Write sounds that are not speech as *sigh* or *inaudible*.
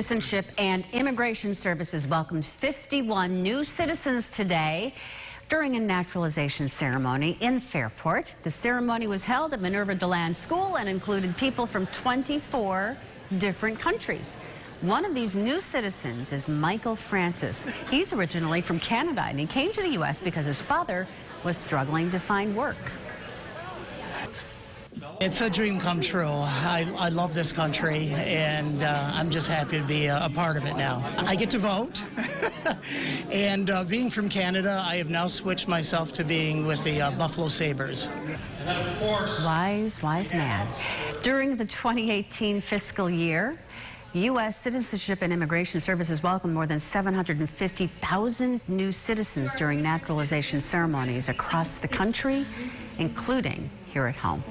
Citizenship and Immigration Services welcomed 51 new citizens today during a naturalization ceremony in Fairport. The ceremony was held at Minerva Deland School and included people from 24 different countries. One of these new citizens is Michael Francis. He's originally from Canada and he came to the U.S. because his father was struggling to find work. It's a dream come true. I, I love this country, and uh, I'm just happy to be a, a, part of it now. I get to vote, *laughs* and uh, being from Canada, I have now switched myself to being with the uh, Buffalo Sabres. Wise, wise man. During the 2018 fiscal year, U.S. Citizenship and Immigration Services welcomed more than 750,000 new citizens during naturalization ceremonies across the country, including here at home.